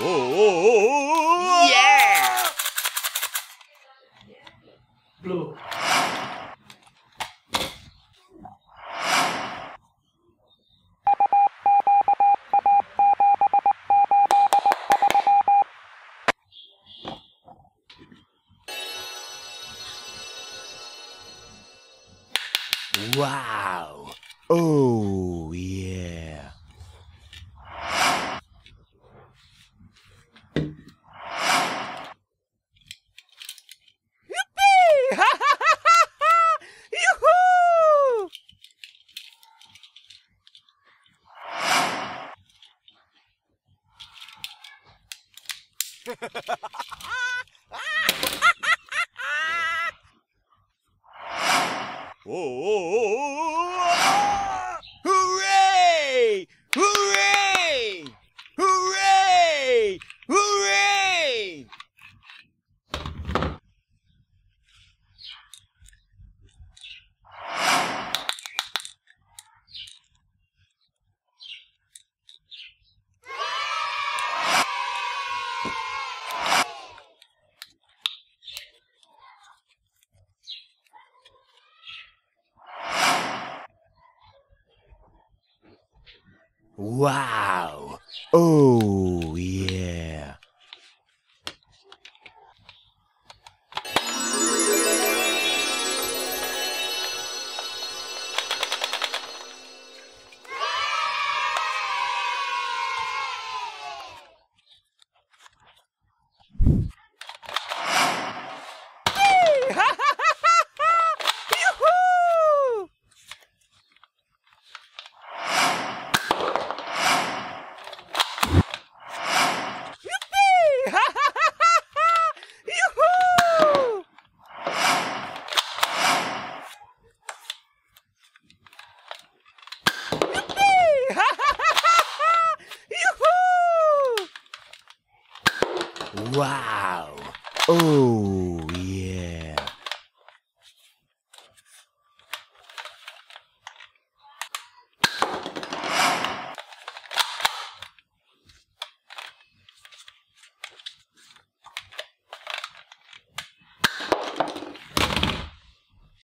Oh, yeah! Blue. Wow. Oh, yeah. Oh, hooray! Hooray! Wow. Oh, yeah. Wow! Oh yeah!